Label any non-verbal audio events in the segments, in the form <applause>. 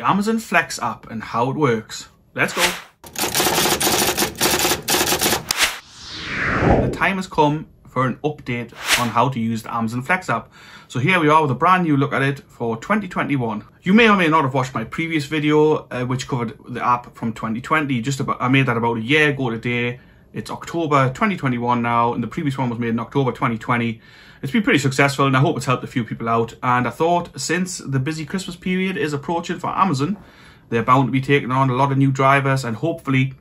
the Amazon Flex app and how it works. Let's go. The time has come for an update on how to use the Amazon Flex app. So here we are with a brand new look at it for 2021. You may or may not have watched my previous video, uh, which covered the app from 2020. Just about, I made that about a year ago today. It's October 2021 now, and the previous one was made in October 2020. It's been pretty successful, and I hope it's helped a few people out. And I thought, since the busy Christmas period is approaching for Amazon, they're bound to be taking on a lot of new drivers, and hopefully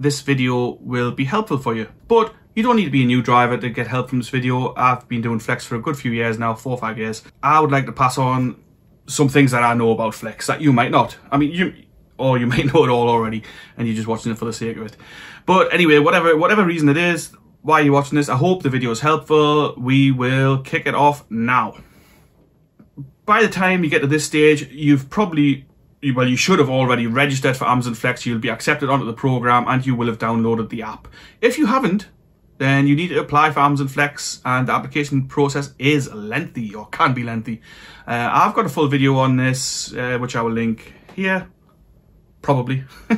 this video will be helpful for you. But you don't need to be a new driver to get help from this video. I've been doing Flex for a good few years now, four or five years. I would like to pass on some things that I know about Flex that you might not. I mean, you or you <laughs> might know it all already and you're just watching it for the sake of it. But anyway, whatever whatever reason it is, why you're watching this, I hope the video is helpful. We will kick it off now. By the time you get to this stage, you've probably well, you should have already registered for Amazon Flex. You'll be accepted onto the program and you will have downloaded the app. If you haven't, then you need to apply for Amazon Flex and the application process is lengthy or can be lengthy. Uh, I've got a full video on this, uh, which I will link here probably. <laughs>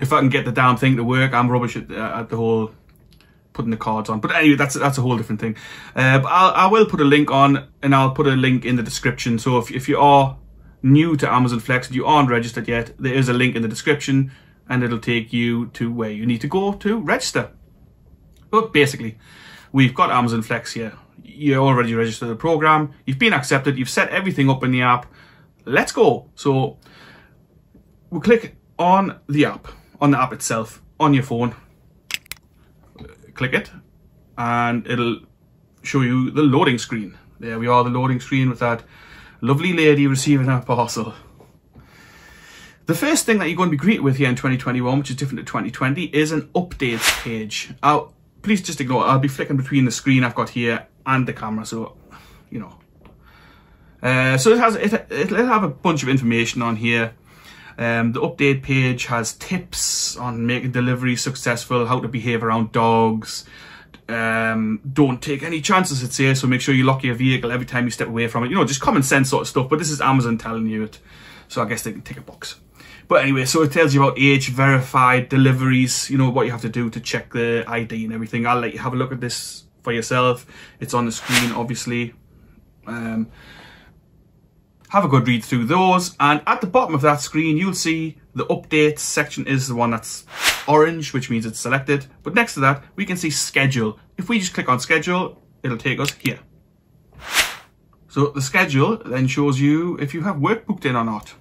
if I can get the damn thing to work, I'm rubbish at, uh, at the whole putting the cards on. But anyway, that's that's a whole different thing. Uh, but I'll, I will put a link on, and I'll put a link in the description. So if if you are new to Amazon Flex and you aren't registered yet, there is a link in the description, and it'll take you to where you need to go to register. But basically, we've got Amazon Flex here. You're already registered the program. You've been accepted. You've set everything up in the app. Let's go. So we'll click on the app, on the app itself, on your phone. Click it, and it'll show you the loading screen. There we are, the loading screen with that lovely lady receiving her parcel. The first thing that you're going to be greeted with here in 2021, which is different to 2020, is an updates page. I'll, please just ignore it. I'll be flicking between the screen I've got here and the camera, so, you know. Uh, so it has it, it'll have a bunch of information on here. Um, the update page has tips on making deliveries successful, how to behave around dogs. Um, don't take any chances, it says, so make sure you lock your vehicle every time you step away from it. You know, just common sense sort of stuff, but this is Amazon telling you it. So I guess they can take a box. But anyway, so it tells you about age verified deliveries, you know, what you have to do to check the ID and everything. I'll let you have a look at this for yourself. It's on the screen, obviously. Um, have a good read through those. And at the bottom of that screen, you'll see the updates section is the one that's orange, which means it's selected. But next to that, we can see schedule. If we just click on schedule, it'll take us here. So the schedule then shows you if you have work booked in or not.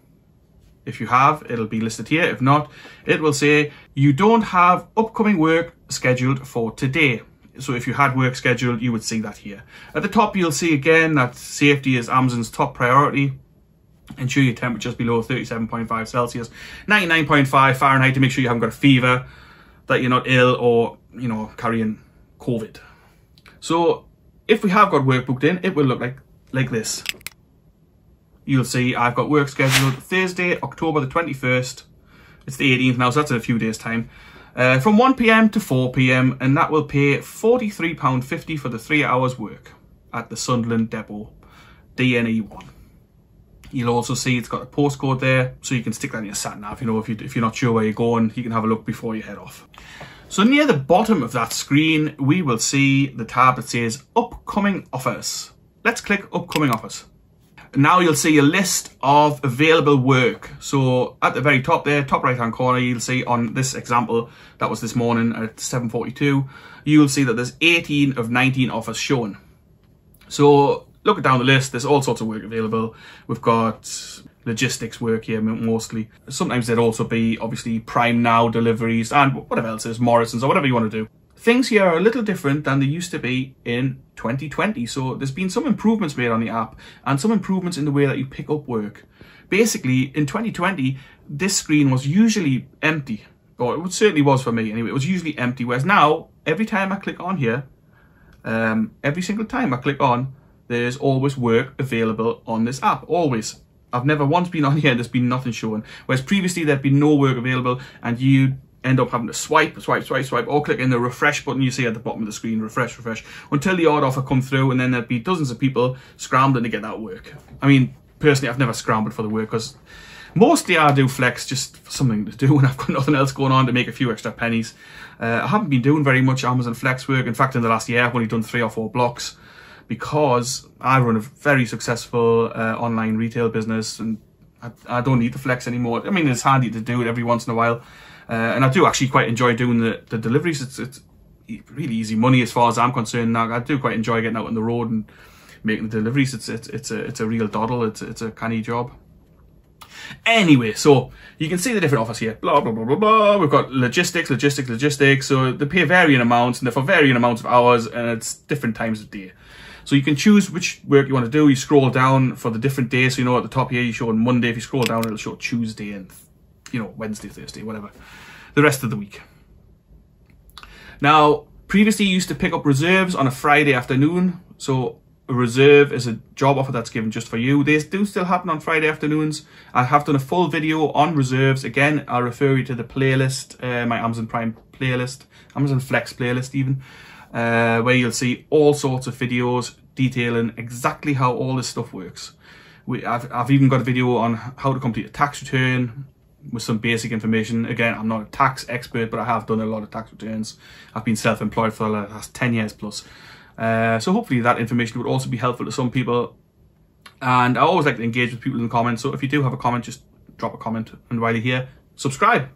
If you have, it'll be listed here. If not, it will say you don't have upcoming work scheduled for today. So if you had work scheduled, you would see that here. At the top, you'll see again that safety is Amazon's top priority. Ensure your temperature is below 37.5 Celsius, 99.5 Fahrenheit to make sure you haven't got a fever, that you're not ill or, you know, carrying COVID. So if we have got work booked in, it will look like, like this. You'll see I've got work scheduled Thursday, October the 21st. It's the 18th now, so that's in a few days' time. Uh, from 1pm to 4pm, and that will pay £43.50 for the three hours work at the Sunderland Depot, DNE1. You'll also see it's got a postcode there, so you can stick that in your sat nav. You know, if, you, if you're not sure where you're going, you can have a look before you head off. So near the bottom of that screen, we will see the tab that says Upcoming Offers. Let's click Upcoming Offers. Now you'll see a list of available work. So at the very top there, top right hand corner, you'll see on this example, that was this morning at 7.42, you'll see that there's 18 of 19 offers shown. So looking down the list, there's all sorts of work available. We've got logistics work here mostly. Sometimes there'd also be obviously Prime Now deliveries and whatever else is, Morrison's or whatever you want to do. Things here are a little different than they used to be in 2020. So there's been some improvements made on the app and some improvements in the way that you pick up work. Basically, in 2020, this screen was usually empty. Or it certainly was for me anyway. It was usually empty. Whereas now, every time I click on here, um, every single time I click on, there's always work available on this app, always. I've never once been on <laughs> here there's been nothing shown. Whereas previously there'd been no work available and you end up having to swipe, swipe, swipe, swipe, or click in the refresh button you see at the bottom of the screen, refresh, refresh, until the odd offer come through and then there'd be dozens of people scrambling to get that work. I mean, personally, I've never scrambled for the work because Mostly I do flex just for something to do <laughs> when I've got nothing else going on to make a few extra pennies. Uh, I haven't been doing very much Amazon flex work. In fact, in the last year, I've only done three or four blocks because I run a very successful uh, online retail business and I, I, don't need the flex anymore. I mean, it's handy to do it every once in a while. Uh, and I do actually quite enjoy doing the, the deliveries. It's, it's really easy money as far as I'm concerned. Now I do quite enjoy getting out on the road and making the deliveries. It's it's it's a it's a real doddle. It's it's a canny job. Anyway, so you can see the different offers here. Blah blah blah blah blah. We've got logistics, logistics, logistics. So they pay varying amounts and they're for varying amounts of hours and it's different times of day. So you can choose which work you want to do. You scroll down for the different days. So you know at the top here you show on Monday. If you scroll down, it'll show Tuesday and you know Wednesday, Thursday, whatever. The rest of the week. Now, previously you used to pick up reserves on a Friday afternoon. So a reserve is a job offer that's given just for you. They do still happen on Friday afternoons. I have done a full video on reserves. Again, I'll refer you to the playlist, uh, my Amazon Prime playlist, Amazon Flex playlist even, uh, where you'll see all sorts of videos detailing exactly how all this stuff works. We, I've, I've even got a video on how to complete a tax return, with some basic information. Again, I'm not a tax expert, but I have done a lot of tax returns. I've been self-employed for the last 10 years plus. Uh, so hopefully that information would also be helpful to some people. And I always like to engage with people in the comments. So if you do have a comment, just drop a comment. And while you're here, subscribe.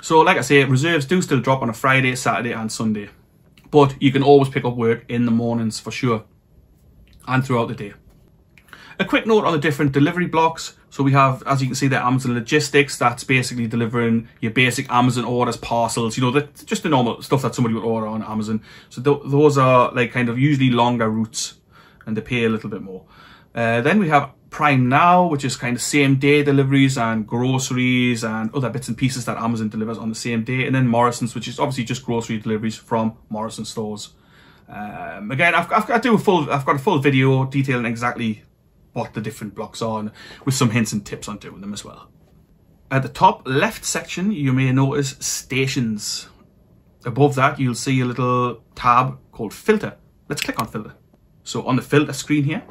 So like I say, reserves do still drop on a Friday, Saturday and Sunday. But you can always pick up work in the mornings for sure. And throughout the day. A quick note on the different delivery blocks. So we have, as you can see there, Amazon Logistics. That's basically delivering your basic Amazon orders, parcels, you know, the, just the normal stuff that somebody would order on Amazon. So th those are like kind of usually longer routes and they pay a little bit more. Uh, then we have Prime Now, which is kind of same day deliveries and groceries and other bits and pieces that Amazon delivers on the same day. And then Morrison's, which is obviously just grocery deliveries from Morrison stores. Um, again, I've, I've, I do a full, I've got a full video detailing exactly what the different blocks are and with some hints and tips on doing them as well. At the top left section, you may notice stations. Above that, you'll see a little tab called filter. Let's click on filter. So on the filter screen here,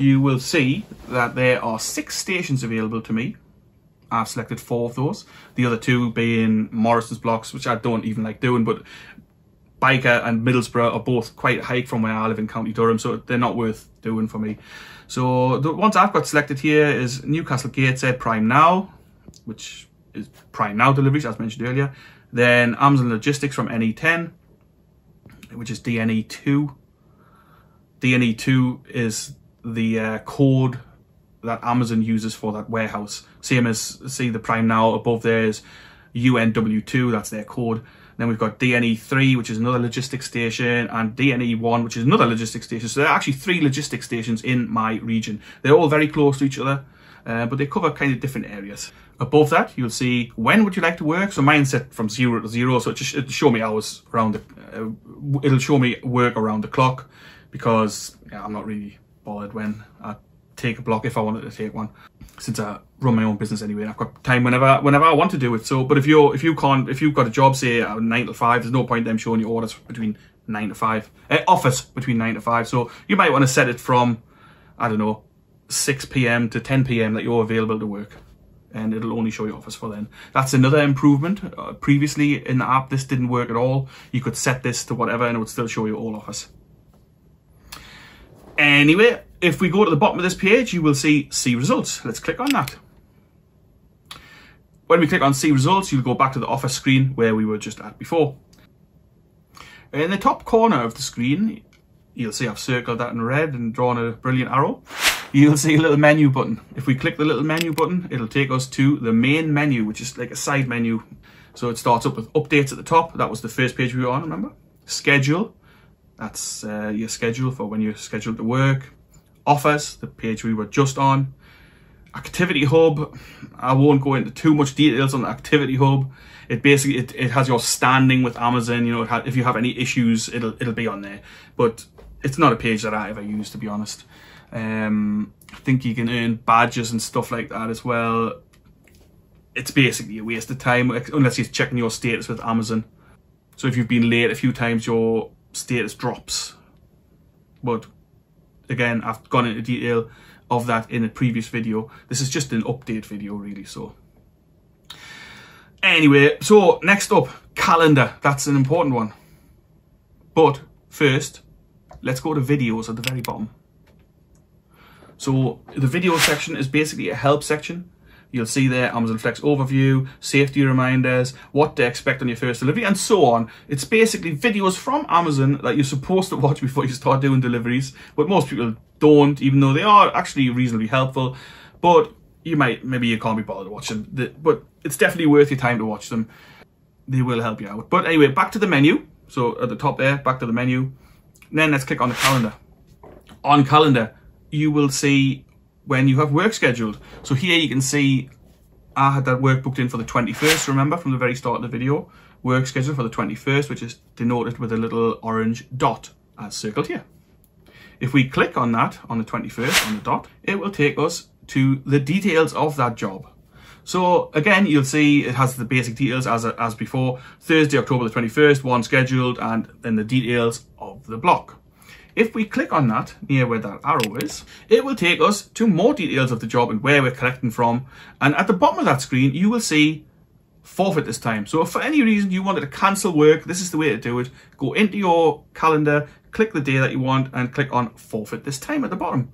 you will see that there are six stations available to me. I've selected four of those. The other two being Morrison's blocks, which I don't even like doing, but Byker and Middlesbrough are both quite high from where I live in County Durham, so they're not worth doing for me. So the ones I've got selected here is Newcastle Gateshead Prime Now, which is Prime Now deliveries, as mentioned earlier. Then Amazon Logistics from NE10, which is DNE2. DNE2 is the uh, code that Amazon uses for that warehouse. Same as, see the Prime Now above there is UNW2, that's their code. Then we've got DNE3, which is another logistics station, and DNE1, which is another logistics station. So there are actually three logistics stations in my region. They're all very close to each other, uh, but they cover kind of different areas. Above that, you'll see when would you like to work. So mine's set from zero to zero, so it just, it'll show me hours around the, uh, it'll show me work around the clock because yeah, I'm not really bothered when I take a block if I wanted to take one since I run my own business anyway. And I've got time whenever whenever I want to do it. So, but if you're if you can't if you've got a job say nine to five, there's no point them showing you orders between nine to five. Uh, office between nine to five. So you might want to set it from I don't know six p.m. to ten p.m. that you're available to work. And it'll only show you office for then. That's another improvement. Uh, previously in the app, this didn't work at all. You could set this to whatever and it would still show you all office. Anyway, if we go to the bottom of this page, you will see see results. Let's click on that. When we click on see results, you'll go back to the office screen where we were just at before. In the top corner of the screen, you'll see I've circled that in red and drawn a brilliant arrow. You'll see a little menu button. If we click the little menu button, it'll take us to the main menu, which is like a side menu. So it starts up with updates at the top. That was the first page we were on, remember? Schedule. That's uh, your schedule for when you're scheduled to work offers, the page we were just on. Activity Hub, I won't go into too much details on the Activity Hub. It basically, it, it has your standing with Amazon, you know, if you have any issues, it'll, it'll be on there. But it's not a page that I ever use, to be honest. Um, I think you can earn badges and stuff like that as well. It's basically a waste of time, unless you're checking your status with Amazon. So if you've been late a few times, your status drops. But again, I've gone into detail of that in a previous video. This is just an update video really, so. Anyway, so next up, calendar. That's an important one. But first, let's go to videos at the very bottom. So the video section is basically a help section. You'll see there Amazon Flex overview, safety reminders, what to expect on your first delivery, and so on. It's basically videos from Amazon that you're supposed to watch <laughs> before you start doing deliveries, but most people don't, even though they are actually reasonably helpful. But you might, maybe you can't be bothered to watch them, but it's definitely worth your time to watch them. They will help you out. But anyway, back to the menu. So at the top there, back to the menu. Then let's click on the calendar. On calendar, you will see when you have work scheduled. So here you can see I had that work booked in for the 21st, remember, from the very start of the video. Work scheduled for the 21st, which is denoted with a little orange dot as circled here. If we click on that, on the 21st, on the dot, it will take us to the details of that job. So again, you'll see it has the basic details as, as before. Thursday, October the 21st, one scheduled, and then the details of the block. If we click on that, near where that arrow is, it will take us to more details of the job and where we're collecting from. And at the bottom of that screen, you will see forfeit this time. So if for any reason you wanted to cancel work, this is the way to do it. Go into your calendar, click the day that you want and click on forfeit this time at the bottom.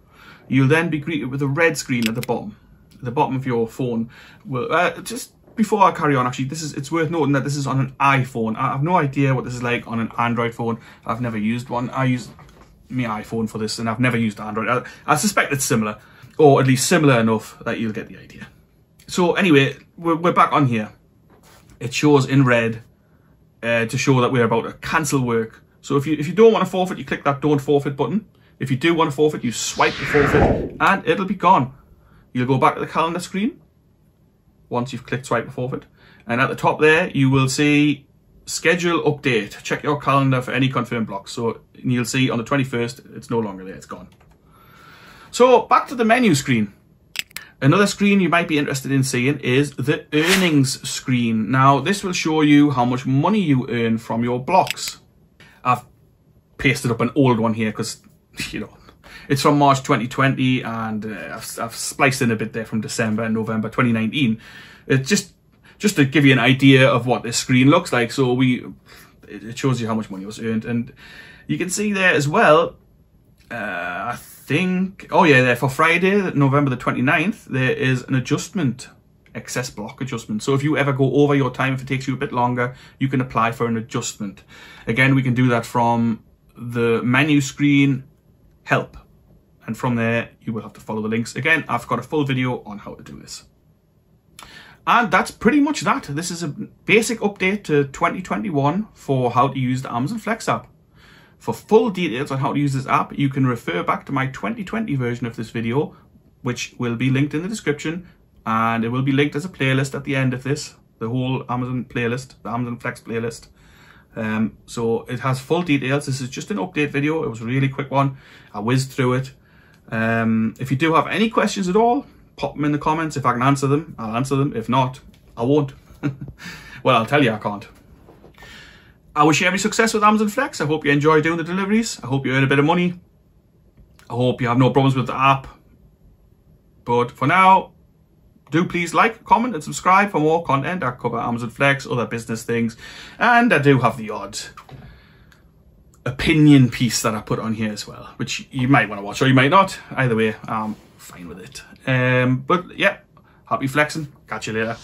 You'll then be greeted with a red screen at the bottom. At the bottom of your phone will, uh, just before I carry on, actually, this is it's worth noting that this is on an iPhone. I have no idea what this is like on an Android phone. I've never used one. I use my iPhone for this and I've never used Android. I, I, suspect it's similar, or at least similar enough that you'll get the idea. So anyway, we're, we're back on here. It shows in red uh, to show that we're about to cancel work. So if you, if you don't want to forfeit, you click that don't forfeit button. If you do want to forfeit, you swipe the forfeit and it'll be gone. You'll go back to the calendar screen once you've clicked swipe forfeit. And at the top there, you will see schedule update. Check your calendar for any confirmed blocks. So you'll see on the 21st, it's no longer there, it's gone. So back to the menu screen. Another screen you might be interested in seeing is the earnings screen. Now this will show you how much money you earn from your blocks. I've pasted up an old one here because, <laughs> you know, it's from March 2020 and uh, I've, I've spliced in a bit there from December and November 2019. It just just to give you an idea of what this screen looks like. So we, it shows you how much money was earned. And you can see there as well, uh, I think, oh yeah, there for Friday, November the 29th, there is an adjustment, excess block adjustment. So if you ever go over your time, if it takes you a bit longer, you can apply for an adjustment. Again, we can do that from the menu screen, help. And from there, you will have to follow the links. Again, I've got a full video on how to do this. And that's pretty much that. This is a basic update to 2021 for how to use the Amazon Flex app. For full details on how to use this app, you can refer back to my 2020 version of this video, which will be linked in the description, and it will be linked as a playlist at the end of this, the whole Amazon playlist, the Amazon Flex playlist. Um, so it has full details. This is just an update video. It was a really quick one. I whizzed through it. Um, if you do have any questions at all, pop them in the comments. If I can answer them, I'll answer them. If not, I won't. <laughs> well, I'll tell you I can't. I wish you every success with Amazon Flex. I hope you enjoy doing the deliveries. I hope you earn a bit of money. I hope you have no problems with the app. But for now, do please like, comment and subscribe for more content. I cover Amazon Flex, other business things. And I do have the odd opinion piece that I put on here as well, which you might want to watch or you might not. Either way, I'm fine with it. Um, but yeah, happy flexing. Catch you later.